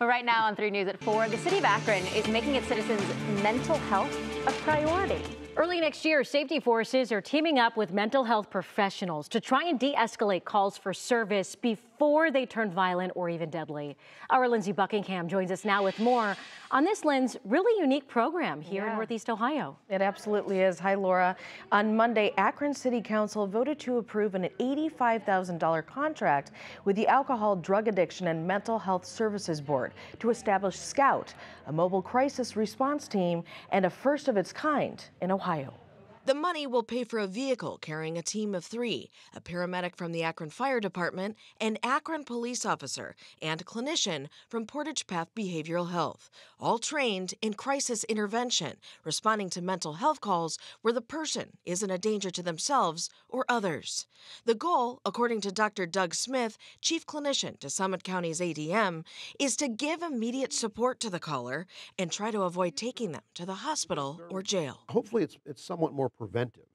Well, right now on 3 News at 4, the city of Akron is making its citizens' mental health a priority. Early next year, safety forces are teaming up with mental health professionals to try and de escalate calls for service before they turn violent or even deadly. Our Lindsay Buckingham joins us now with more on this, Lynn's really unique program here yeah. in Northeast Ohio. It absolutely is. Hi, Laura. On Monday, Akron City Council voted to approve an $85,000 contract with the Alcohol, Drug Addiction, and Mental Health Services Board to establish Scout, a mobile crisis response team and a first of its kind in Ohio. The money will pay for a vehicle carrying a team of three a paramedic from the Akron Fire Department, an Akron police officer, and a clinician from Portage Path Behavioral Health, all trained in crisis intervention, responding to mental health calls where the person isn't a danger to themselves or others. The goal, according to Dr. Doug Smith, chief clinician to Summit County's ADM, is to give immediate support to the caller and try to avoid taking them to the hospital or jail. Hopefully, it's, it's somewhat more preventive.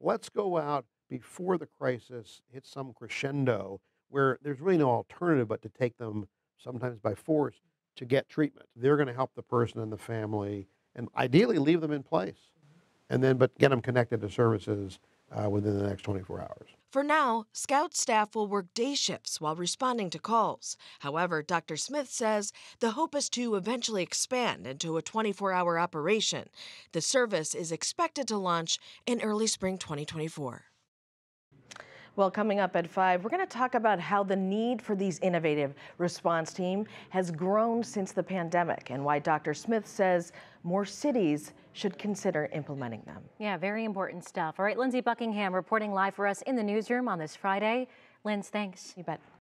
Let's go out before the crisis hits some crescendo where there's really no alternative but to take them sometimes by force to get treatment. They're going to help the person and the family and ideally leave them in place and then but get them connected to services uh, within the next 24 hours. For now, Scout staff will work day shifts while responding to calls. However, Dr. Smith says the hope is to eventually expand into a 24 hour operation. The service is expected to launch in early spring 2024. Well, coming up at 5, we're going to talk about how the need for these innovative response team has grown since the pandemic and why Dr. Smith says more cities should consider implementing them. Yeah, very important stuff. All right, Lindsay Buckingham reporting live for us in the newsroom on this Friday. Linz, thanks. You bet.